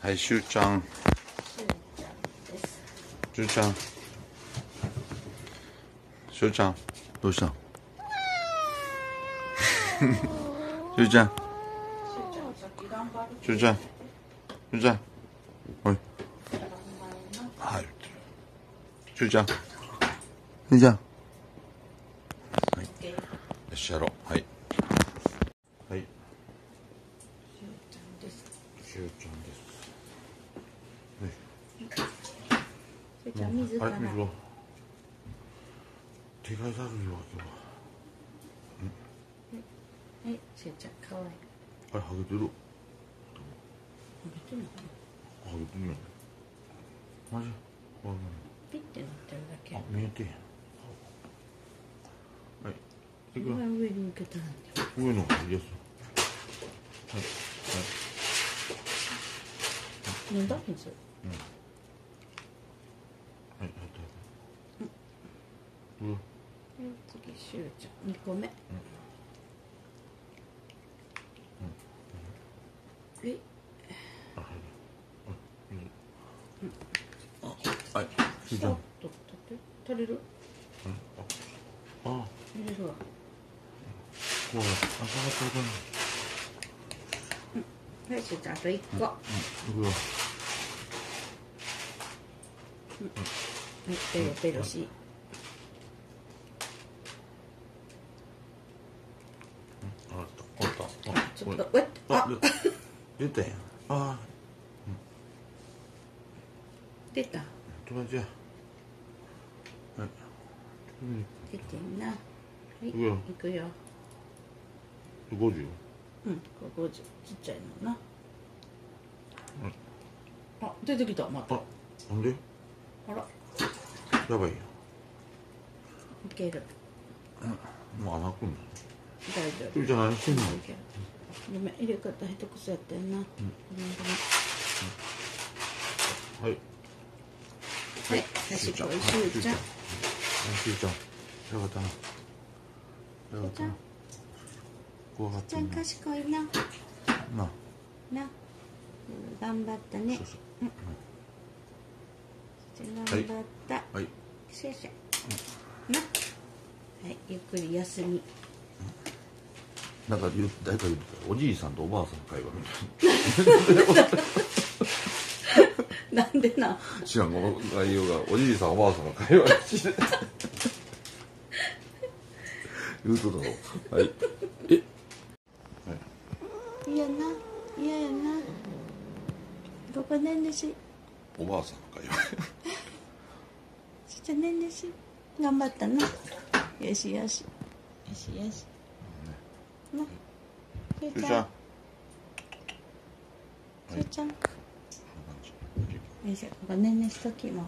はいしゅうちゃん。しゅうちゃん。しゅうちゃんどうした？ん しゅうちゃん。しゅうちゃん。しゅうちゃん。おい。はい。しゅうちゃん。しゅうちゃん。はい。よしやろう。はい。はい。しゅうちゃんです。それじゃあ水から。はい水を。手がだるいわ今はいしゅうちゃんかわいい日はあれハゲてる見てみハゲてるよ。マジ？ピッてなってるだけ。あ見えてはい。上に向けた上の方がいいですはい。飲んだ水？はいはいはいはいうん次しゅうちゃん。2個目え。あはい。れる？ああるわこうあはいしゅうちゃんあと1個。はうん。行くよいペロペロしああったあったあちょっと うっああ出たやん。あ出た。友達や。出てんな。はいいくよ。いくよ。50ようんこれ50ちっちゃいのな。あ出てきた。またあなんで？あら。やばいよいける。もう穴開くんだ大丈夫ごめん入れ方下手くそやってんな、ごめん。はい。はい。賢いしゅうちゃんしゅうちゃんよかったなよかったな怖かっちゃん賢いななな頑張ったねそうそうちゃん頑張った、はいしゅうちゃんなはいゆっくり休みなんか言う誰か言ってたおじいさんとおばあさんの会話みたいなんでなな知らんこの内容がおじいさんおばあさんの会話しうとったのはい。え？はい嫌な嫌やなここねんねし。おばあさんの会話し。ちゃんねんねし。頑張ったな。よしよしよしよし。なしゅうちゃん。ちゃん。よいしょ。ここねんねしときも